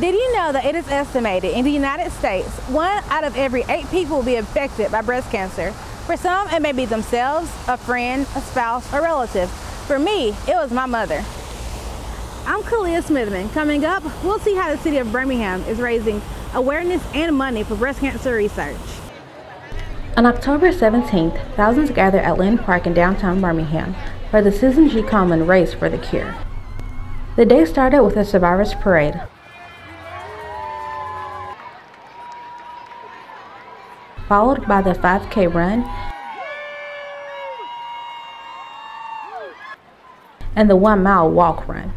Did you know that it is estimated in the United States, one out of every eight people will be affected by breast cancer? For some, it may be themselves, a friend, a spouse, or relative. For me, it was my mother. I'm Khaliah Smitherman. Coming up, we'll see how the city of Birmingham is raising awareness and money for breast cancer research. On October 17th, thousands gathered at Linn Park in downtown Birmingham for the Susan G. Komen Race for the Cure. The day started with a survivors parade. Followed by the 5K run and the one mile walk run.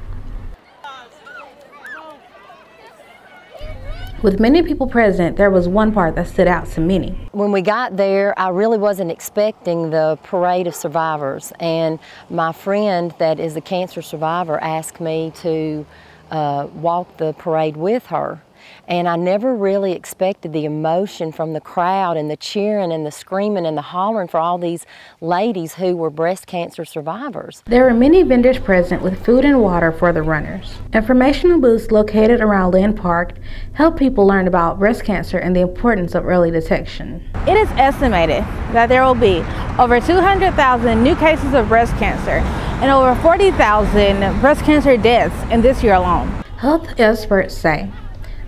With many people present, there was one part that stood out to many. When we got there, I really wasn't expecting the parade of survivors. And my friend that is a cancer survivor asked me to uh, walk the parade with her. And I never really expected the emotion from the crowd and the cheering and the screaming and the hollering for all these ladies who were breast cancer survivors. There were many vendors present with food and water for the runners. Informational booths located around Linn Park help people learn about breast cancer and the importance of early detection. It is estimated that there will be over 200,000 new cases of breast cancer and over 40,000 breast cancer deaths in this year alone. Health experts say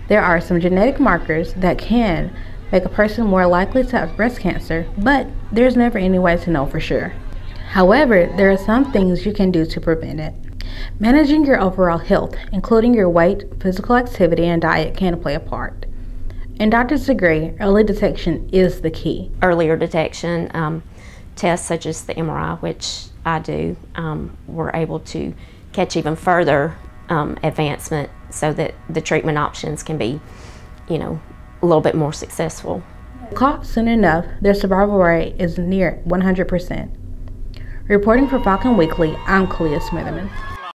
there are some genetic markers that can make a person more likely to have breast cancer, but there's never any way to know for sure. However, there are some things you can do to prevent it. Managing your overall health, including your weight, physical activity, and diet, can play a part. And doctors agree early detection is the key. Earlier detection, um, tests such as the MRI, which I do, um, we're able to catch even further um, advancement so that the treatment options can be, you know, a little bit more successful. Caught soon enough, their survival rate is near 100%. Reporting for Falcon Weekly, I'm Khaliah Smitherman.